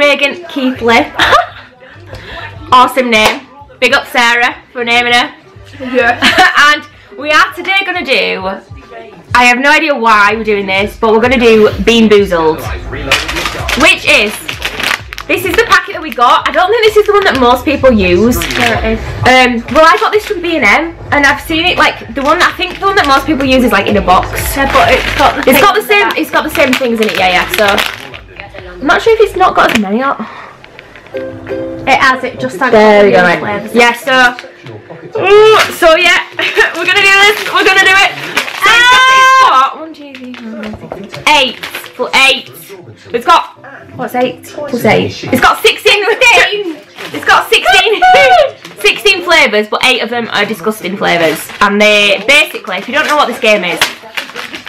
Reagan Keithley. awesome name. Big up Sarah for naming her. Yeah. and we are today going to do, I have no idea why we're doing this, but we're going to do Bean Boozled. Which is, this is the packet that we got. I don't think this is the one that most people use. There it is. Um, well, I got this from B&M, and I've seen it like the one that I think the one that most people use is like in a box. Yeah, but it's got the It's got the same. It's got the same things in it. Yeah, yeah. So I'm not sure if it's not got as many. Out. It has it just had There we go. Right. flavours. Yeah. So. Ooh, so yeah, we're gonna do this. We're gonna do it. So it's got one, two, three, four, five, six, seven, eight. For eight. It's got what's eight plus eight? It's got sixteen. It's got 16, 16 flavours, but eight of them are disgusting flavours. And they basically, if you don't know what this game is,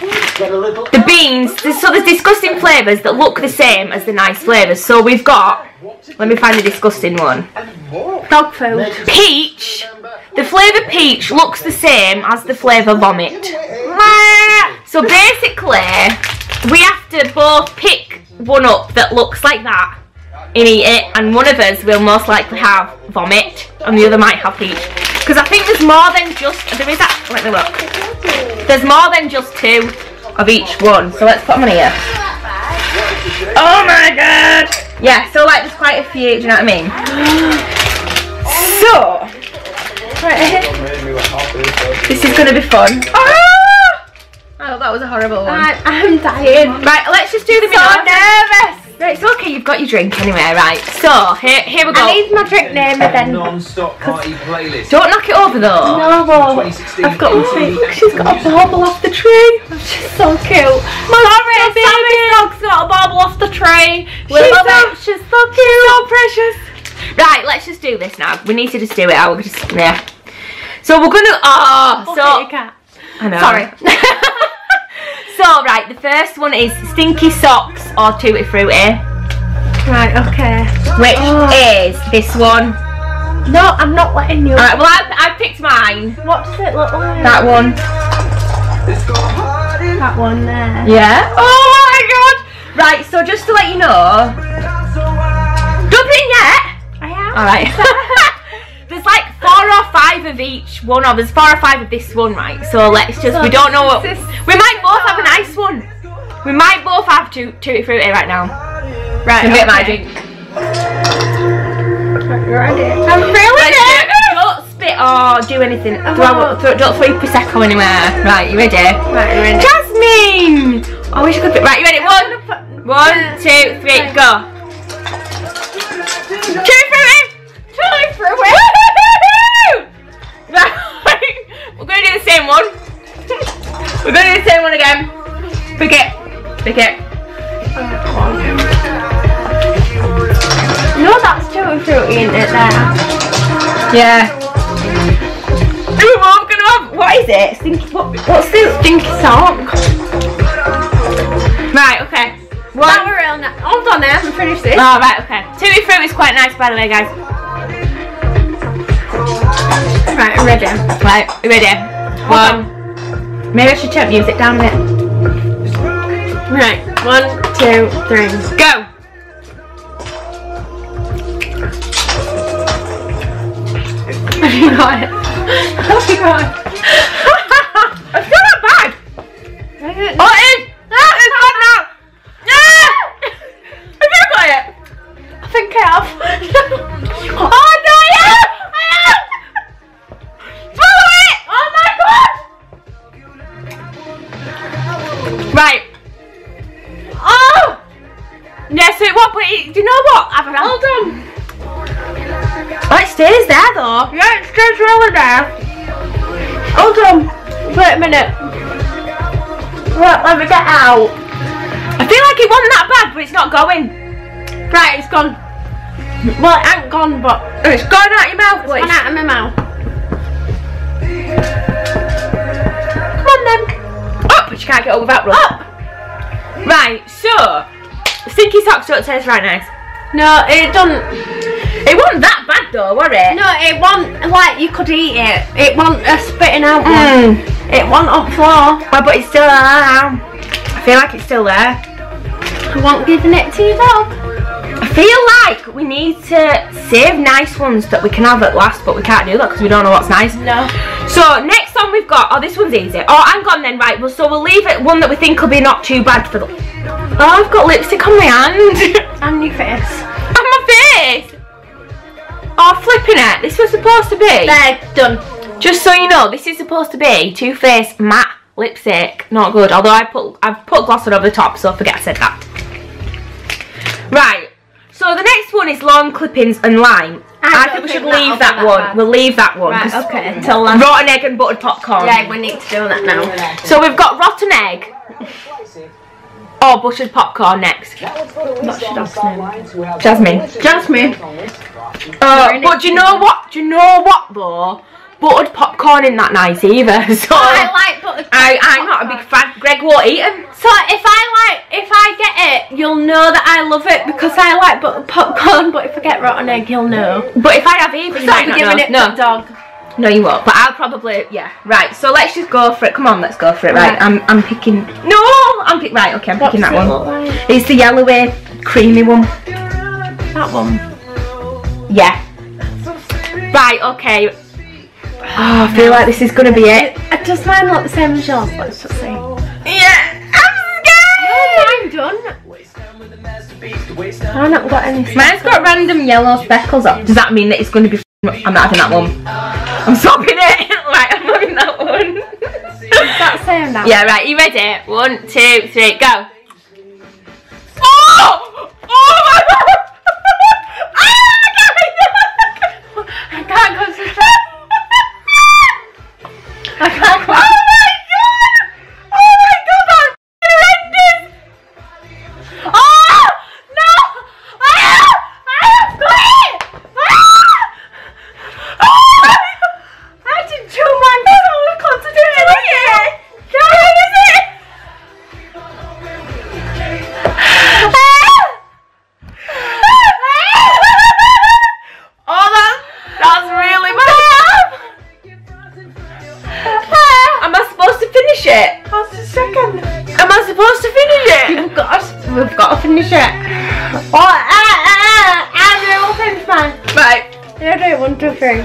the beans, there's, so there's disgusting flavours that look the same as the nice flavours. So we've got, let me find the disgusting one. Dog food. Peach. The flavour peach looks the same as the flavour vomit. So basically, we have to both pick one up that looks like that and eat it, and one of us will most likely have vomit, and the other might have peach. Because I think there's more than just, there is that, let me look. There's more than just two of each one, so let's put them on here. Oh my god! Yeah, so like there's quite a few, do you know what I mean? So, this is gonna be fun. Ah! Oh, that was a horrible one. I, I'm dying. Right, let's just do the So nervous. Right, it's okay, you've got your drink anyway, right. So, here, here we go. I need my drink name then. Non-stop party playlist. Don't knock it over though. No, well, I've got to MTV. She's got a bauble off the tree. She's so cute. My Sorry, Sammy baby. dog's got a bauble off the tree. We she's, so, it. she's so cute. So precious. Right, let's just do this now. We need to just do it out. We're just, yeah. So we're gonna, oh, Look so. at cat. I know. Sorry. so, right, the first one is Stinky Socks or Tutti Frutti, Right, okay. which Oh. is this one. No, I'm not letting you. Alright, well, I, I picked mine. What does it look like? That one. That one there. Yeah. Oh my god. Right, so just to let you know. Don't put it yet. I am. Alright. there's like four or five of each one, or there's four or five of this one, right? So let's just, we don't know what. We might both have a nice one. We might both have two, tutti frutti right now. Right, Can get my okay. drink. Ready? I'm really Let's do it. Don't spit or do anything. Oh. Throw, throw, don't throw your prosecco anywhere. Right, you ready? Right, you ready? Jasmine! I wish I could. Right, you ready? One, one, two, three, go. Tutti frutti. Tutti frutti. Same one. We're gonna do the same one again. Pick it. Pick it. No, that's tutti frutti, isn't it there? Yeah. Ooh, I'm gonna have. What is it? Stinky. What, what's this Stinky sock. Right. Okay. That One. were real nice. Hold on there, I'm finished this. Oh, right. Okay. Tutti frutti is quite nice, by the way, guys. Right, I'm ready. Right. Ready? One. Maybe I should turn music down a bit. Right, one, two, three. Go. Have you got it? Have you got it? Oh, it stays there though. Yeah, it stays really there. Hold on. Wait a minute. Right, let me get out. I feel like it wasn't that bad, but it's not going. Right, it's gone. Well, it ain't gone, but It's going out your mouth, it's please. gone out of my mouth. Come on then. Up, but you can't get over that run. Up. Right, so stinky socks don't taste right nice. No, it don't. It wasn't that bad though, was it? No, it wasn't like you could eat it. It wasn't a spitting out one. Mm. It wasn't up floor. Well, but it's still there. I feel like it's still there. I wasn't giving it to your dog. I feel like we need to save nice ones that we can have at last, but we can't do that because we don't know what's nice. No. So next one we've got, oh this one's easy. Oh, I'm gone then, right, well so we'll leave it one that we think will be not too bad for the... Oh, I've got lipstick on my hand. And your face. on my face. Oh, flipping it. This was supposed to be. There, done. Just so you know, this is supposed to be Too Faced matte lipstick. Not good. Although I put I've put gloss on over the top, so forget I said that. Right. So the next one is lawn clippings and lime. I I, don't think we should think that'll leave that that one. bad. We'll leave that one. Right, 'cause okay. Until then. Uh, rotten egg and buttered popcorn. Yeah, we need to do that now. So we've got rotten egg. Or buttered popcorn next. What's your name? Jasmine. Jasmine. Uh, but do you know what? Do you know what though? Buttered popcorn isn't that nice either. So I like buttered I, I'm not a big fan. Greg won't eat 'em. So if I like, if I get it, you'll know that I love it because I like buttered popcorn. But if I get rotten egg, you'll know. But if I have either, you might I'll be not giving know. it no. the dog. No, you won't. But I'll probably, yeah. Right. So let's just go for it. Come on, let's go for it. Right. Right. I'm, I'm picking. No, I'm pick. Right. Okay, I'm What's picking that one. like? It's the yellowy, creamy one. That one. Yeah. Right. Okay. Oh, I feel like this is gonna be it. Uh, Does mine look the same as yours? Let's just see. Yeah. I'm scared. Mine done. I've not got any. Mine's got random yellow speckles up. Does that mean that it's going to be? I'm not having that one. I'm stopping it. right, I'm having that one. That saying that. yeah, right. You ready? One, two, three, go. Oh! Oh my god! Ah, I can't concentrate. I can't. Oh we've got to finish it. Oh, ah, ah, ah, I will finish mine. Right. Yeah, do it. One, two, three.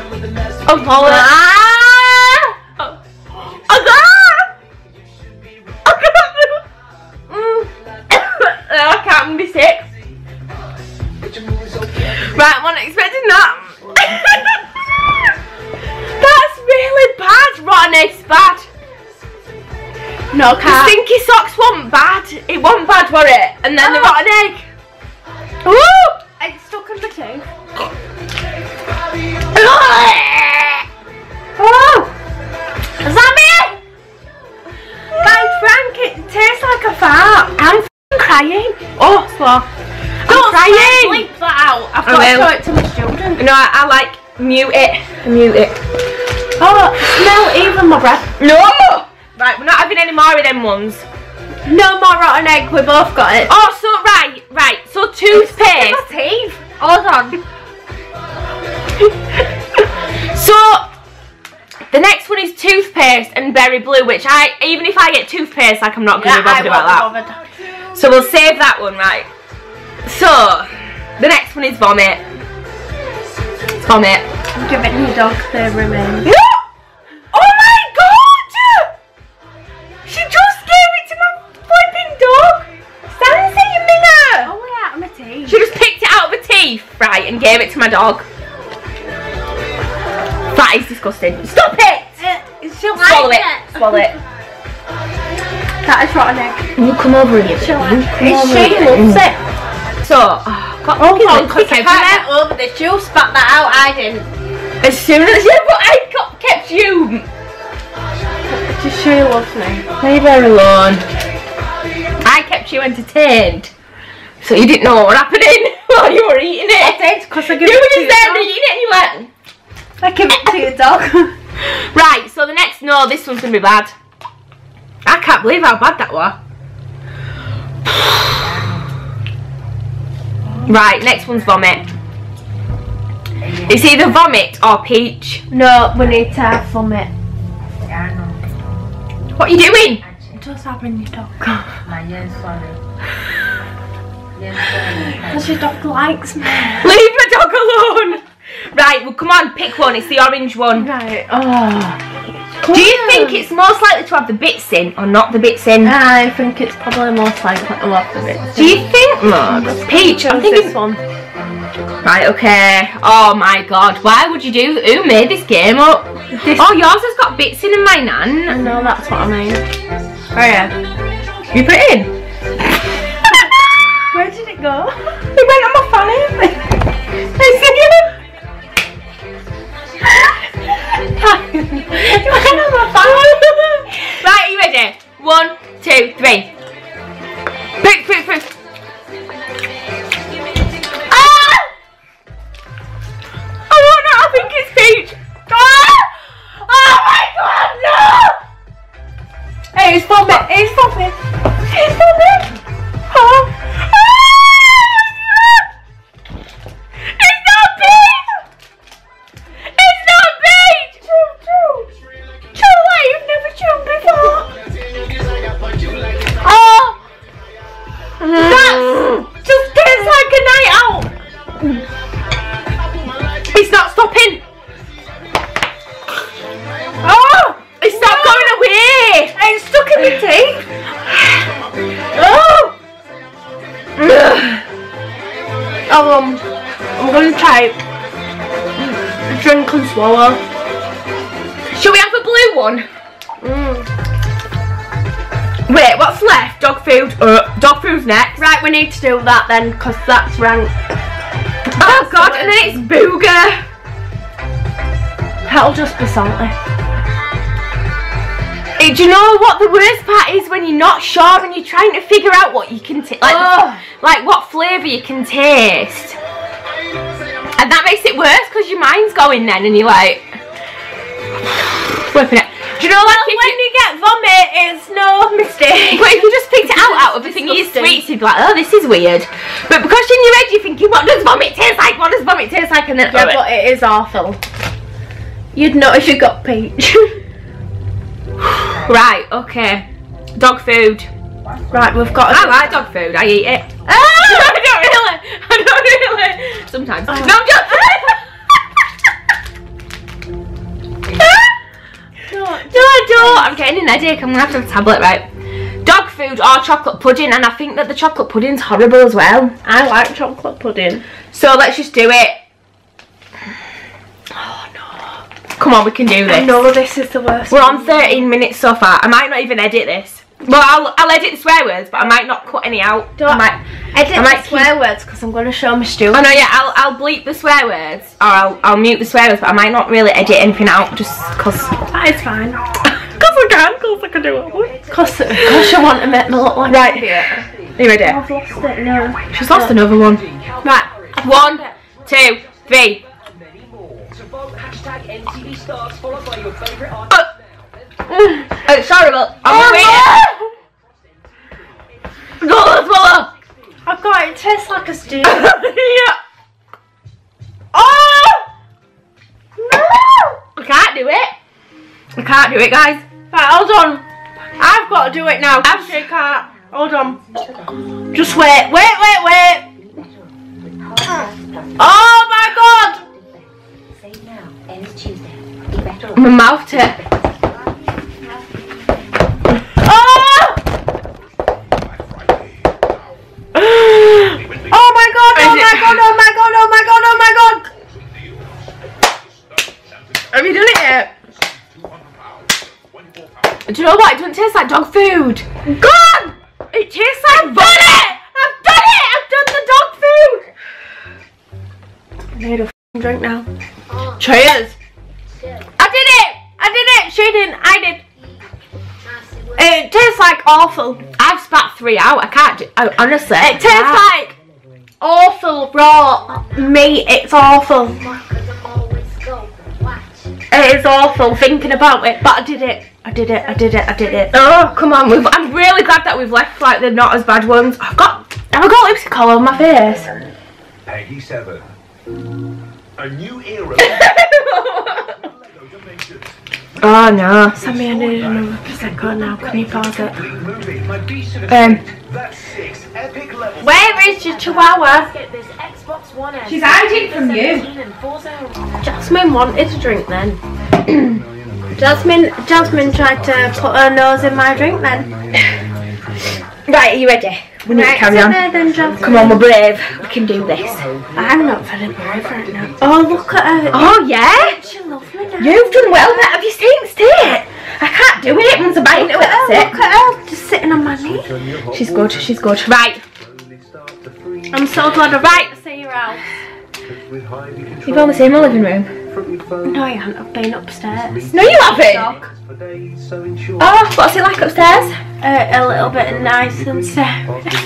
Oh, it. Ah! Oh, oh God! Oh God! Mm. I can't be sick. Right, I'm not expecting that. That's really bad. Rotten egg's bad. No, The can't. stinky socks wasn't bad. It wasn't bad, was it? And then the Ah. rotten egg. Woo! It's stuck in the tooth. Oh! Is that me? Guys, Frank, it tastes like a fart. I'm f***ing crying. Oh, slow. I'm Don't crying. bleep that out. I've I got to show it to my children. No, I, I like mute it. Mute it. Oh, smell even my breath. No! Right, we're not having any more of them ones. No more rotten egg. We both got it. Oh, so right, right. So toothpaste. teeth. Hold on. so the next one is toothpaste and berry blue, which I even if I get toothpaste, like I'm not gonna Yeah, be bothered about that. bothered. So we'll save that one, right? So the next one is vomit. Vomit. Give it to your dog. They remain. Gave it to my dog. That is disgusting. Stop it! Uh, she Swallow likes it. Swallow it. That is rotten egg. You come over here. She baby. likes Come it. over She here. loves it. So, oh, got Hold fucking on, lipstick because I can't everywhere. get over this. You spat that out. I didn't. As soon as yeah, but I got, kept you. Just she loves me. Leave her alone. I kept you entertained, so you didn't know what was happening while you were eating I because I You give were it to just your there dog. eating it, and you went. I give it to your dog. Right, so the next, no, this one's gonna be bad. I can't believe how bad that was. Right, next one's vomit. It's either vomit or peach. no, we need to have vomit. What are you doing? Just having your dog. Because your dog likes me. Leave my dog alone. Right, well, come on, pick one. It's the orange one. Right. Oh. Do you think it's most likely to have the bits in or not the bits in? I think it's probably most likely to have the bits. Do you think, Mug? Peach, I'm thinking. this one. Right, okay. Oh my god, why would you do? Who made this game up? This- Oh, yours has got bits in and mine I nan. know that's what I mean. Oh yeah. You put it in? Go? It went on my fanny. I see it went on my fanny. Right, you ready? One, two, three. Pick, pick, pick. Ah! I don't I think it's peach. Ah! Oh my god, no! Hey. Oh. Do that then, because that's rank. Oh god, and then it's booger. That'll just be salty. Eh, Do you know what the worst part is when you're not sure and you're trying to figure out what you can taste, like, like what flavour you can taste, and that makes it worse because your mind's going then and you're like whipping it. Do you know like if when you, you get vomit, it's no mistake. but if you just picked it out out of a thing disgusting. sweets, you'd be like, oh, this is weird. But because in your head you're thinking, what does vomit taste like? What does vomit taste like? And then Yeah, oh, but it is awful. You'd know if you got peach. right, okay, dog food. right, we've got I like dog food. I eat it. Ah! I don't really. Headache. I'm gonna have to have a tablet, right? Dog food or chocolate pudding, and I think that the chocolate pudding's horrible as well. I like chocolate pudding. So let's just do it. Oh no! Come on, we can do I this. know this is the worst. We're on 13 minutes so far. I might not even edit this. Well, I'll, I'll edit the swear words, but I might not cut any out. Don't- I might. Edit I might the swear words because I'm going to show my stew. Oh no, yeah, I'll I'll bleep the swear words, or I'll I'll mute the swear words, but I might not really edit anything out just cause. That is fine. Cause I can, cause I can do it. Because I want to make me look like Right. an idiot. Are you ready? I've lost it now. She's lost another one. Right. One, two, three. Uh, uh, sorry, but I'm Oh, waiting. Go, swallow. I've got it. It tastes like a stew. yeah. Oh! No! I can't do it. I can't do it, guys. Right, hold on. I've got to do it now. Actually, I can't. Hold on. Just wait. Wait, wait, wait. Oh my god! Save now. Tuesday. Better. My mouth to. Awful. I've spat three out. I can't do oh, I, honestly. It tastes like awful raw meat. It's awful. It is awful thinking about it, but I did it. I did it. I did it. I did it. Oh, come on. We've, I'm really glad that we've left like the not as bad ones. I've got have I got lipstick all over my face? PEGI 7. A new era. Lego Dimensions. Oh no. Sammy, I need another prosecco now. Can you pause it? Complete movie. My beast of Um That's six epic levels. Wait, Where is your chihuahua? Get this Xbox One S. She's hiding from you. 17 and Forza Jasmine wanted a drink then. Jasmine, Jasmine tried to put her nose in my drink then. Right, are you ready? We need to carry on. there then, Come on, we're brave. We can do this. I'm not very brave right now. Oh, look at her. Oh, yeah? She loves me now. You've done well there. Have you seen State? I can't do it once I bite into it. Look at her, That's look at her, just sitting on my knee. She's good, she's good. Right, I'm so glad I right to see your house. you've only seen my living room. No, I haven't. I've been upstairs. No, you haven't. Dog. Oh, what's it like upstairs? Uh, a little bit nice and stuff.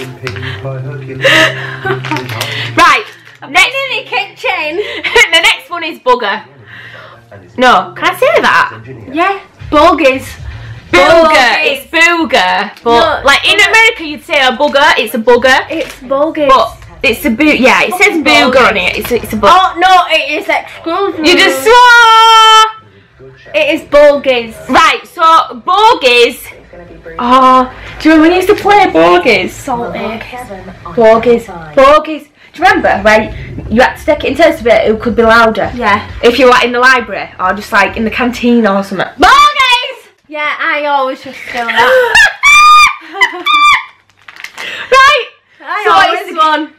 Right, next in the kitchen. the next one is bugger. No, can I say that? Yeah, bogies. Booger. Bogies. It's booger. But No, like in. America, you'd say a booger. It's a booger. It's bogies. But it's a boo. Yeah, it says Fucking booger on it. It's a, it's a booger. oh no, it is. Excuse me. You just swore. It is bogies. Right, so bogies. Oh, do you remember when you used to play bogies? Salty. Bogies. Bogies. Do you remember? Right, you had to stick it in terms of it who could be louder. Yeah. If you were in the library or just like in the canteen or something. Bogies! Yeah, I always just do that. right. I So always it's- won.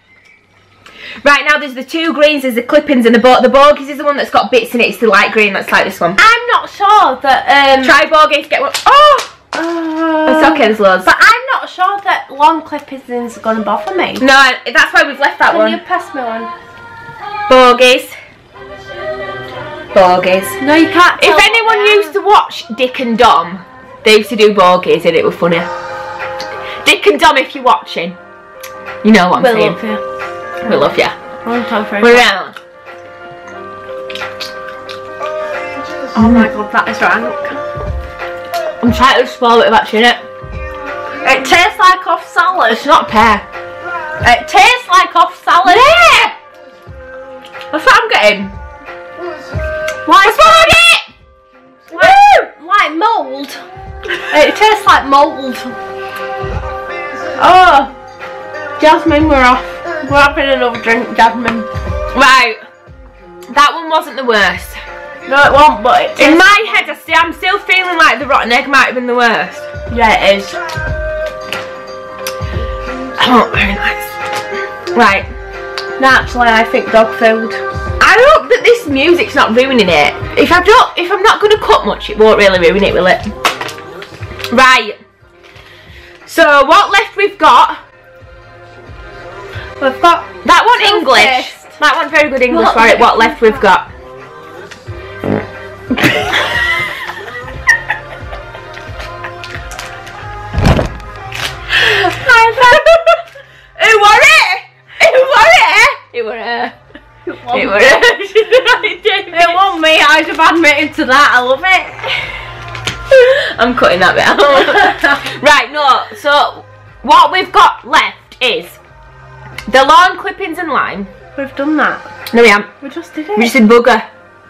Right now, there's the two greens. There's the clippings and the bo- the bogies is the one that's got bits in it. It's the light green. That's like this one. I'm not sure that um. Try bogies. Get one. Oh, uh, it's okay. There's loads. But I'm not sure that lawn clippings is going to bother me. no, that's why we've left that Can one. you pass me one? Bogies. Bogies. No, you can't. If anyone used to watch Dick and Dom, they used to do bogies and it was funny. Dick and Dom, if you're watching, you know what I'm we'll saying. We love you. One time for We're around. Oh my god, that is rank. I'm trying to spoil it without chewing it. It tastes like off salad. It's not pear. It tastes like off salad. Yeah! That's what I'm getting. Like, I swallowed it! like, like mould. It tastes like mould. Oh, Jasmine, we're off. We're having another drink, Jasmine. Right. That one wasn't the worst. No, it won't, but it In my head, I still, I'm still feeling like the rotten egg might have been the worst. Yeah, it is. Oh, very nice. Right. Naturally, I think dog food. I hope that this music's not ruining it. If I don't, if I'm not going to cut much, it won't really ruin it, will it? Right. So what left we've got? We've got That one English. Toothpaste. That one very good English What for it. What left we've got? Who were it? Who were it? It were her. It were her. It wasn't me. I just admitted to that. I love it. I'm cutting that bit out. right, no. So what we've got left is the lawn clippings and lime. We've done that. No, we haven't. We just did it. We just did bugger.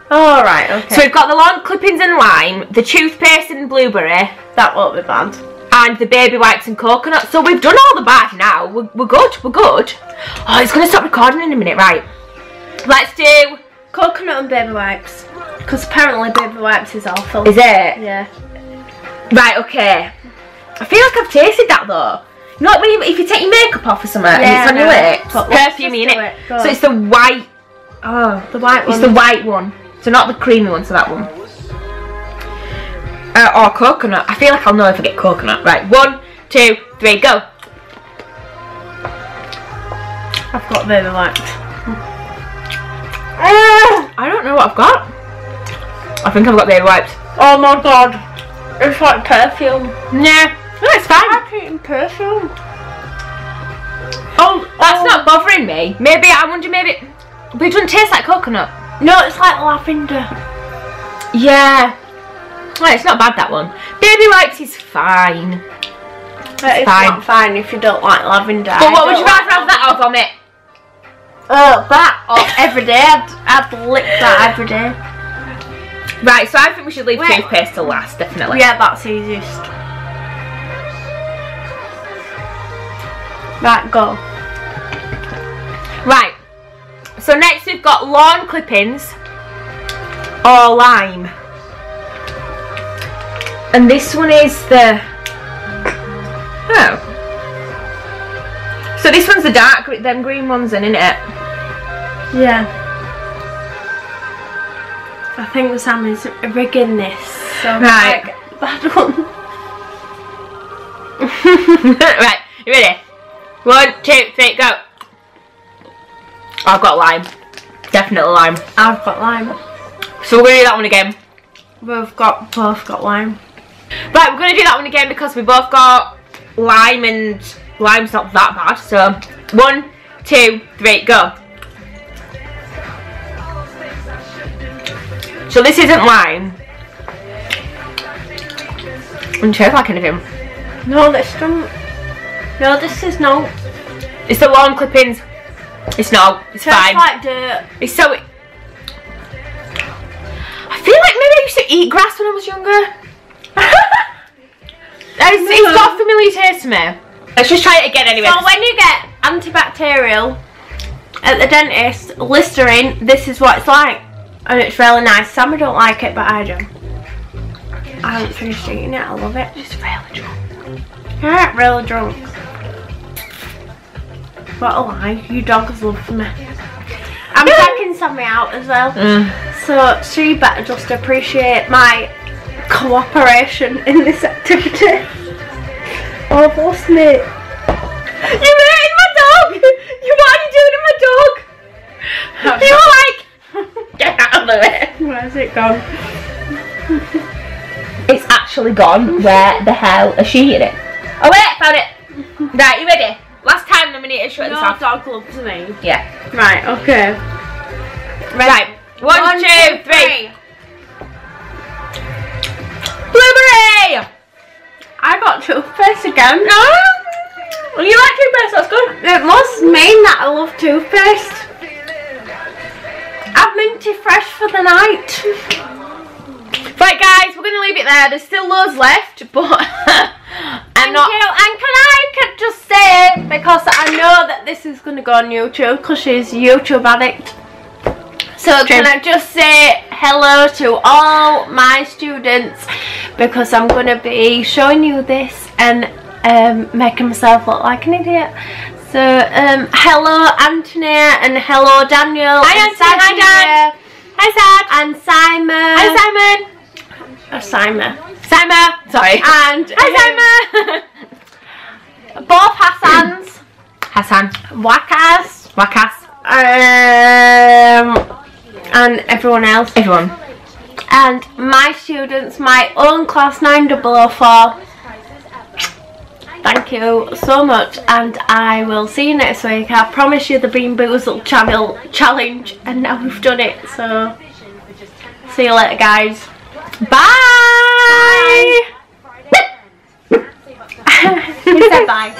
oh right, okay. So we've got the lawn clippings and lime, the toothpaste and blueberry, that won't be bad. and the baby wipes and coconut. So we've done all the bad now. We're, we're good. We're good. Oh, it's going to stop recording in a minute. Right. Let's do. Coconut and baby wipes. Because apparently baby wipes is awful. Is it? Yeah. Right, okay. I feel like I've tasted that though. Not when you, if you take your makeup off or something and it's on your lips. But Perfume in it. it. So it's the white. Oh, The white one. it's the white one. So not the creamy one. So that one. Uh, or coconut. I feel like I'll know if I get coconut. Right, one, two, three, go. I've got baby wipes. I don't know what I've got. I think I've got baby wipes. Oh my god. It's like perfume. Nah, no, it's fine. I'm eating perfume. Oh, that's oh. not bothering me. Maybe I wonder. Maybe, but it doesn't taste like coconut. No, it's like lavender. Yeah. Well, it's not bad that one. Baby wipes is fine. It's fine. not fine if you don't like lavender. But what would you rather have that or vomit? Oh, that or every day. I'd, I'd lick that every day. Right, so I think we should leave Wait. toothpaste to last, definitely. Yeah, that's easiest. Right, go. Right. So next we've got lawn clippings or lime. And this one is the Oh. So this one's the dark them green ones then, isn't it? Yeah. I think Sam is rigging this. So Right. like, that one. right, you ready? One, two, three, go. I've got lime. Definitely lime. I've got lime. So we're gonna do that one again. We've got both got lime. Right, we're gonna do that one again because we both got lime and lime's not that bad. So one, two, three, go. So this isn't lime. I'm sure if I can of him. No, this don't. No, this is no. It's the lawn clippings. It's not. It's Tastes fine. like dirt. It's so. I feel like maybe I used to eat grass when I was younger. it's, it's got a familiar taste to me. Let's just try it again anyway. So when you get antibacterial at the dentist, Listerine, this is what it's like. And it's really nice. Some don't like it, but I do. I haven't finished eating it. I love it. It's really drunk. Yeah, really drunk. What a lie. You dogs love me. I'm checking Sammy out as well. Mm. So she better just appreciate my cooperation in this activity. Oh, I've me. You hurting my dog! You, what are you doing to my dog? You were like, get out of the way. Where's it gone? It's actually gone. Where the hell is she hidden it? Oh wait, found it. Right, you ready? Last time I'm gonna need to shut this off. dog loves me. Yeah. Right, okay. Right. One, One, two, two, three. Blueberry! I got toothpaste again. No! Well, you like toothpaste, that's good. It must mean that I love toothpaste. I'm minty fresh for the night. Right, guys, we're going to leave it there. There's still loads left, but I'm not. you. And can I could just say, because I know that this is going to go on YouTube, because she's YouTube addict. So can I just say hello to all my students, because I'm going to be showing you this and um, making myself look like an idiot. So, um, hello Anthony and hello Daniel. Hi, Anthony. Hi, Dan. Hi, Sad. And Simon. Hi, Simon. Uh, Simon. Simon. Sorry. And Hi, Simon. both Hassans. Hassan. Wakas. Wakas. Um, and everyone else. Everyone. And my students, my own class 9004. Thank you so much, and I will see you next week. I promise you the Bean Boozled channel challenge, and now we've done it. So, see you later, guys. Bye. You said bye.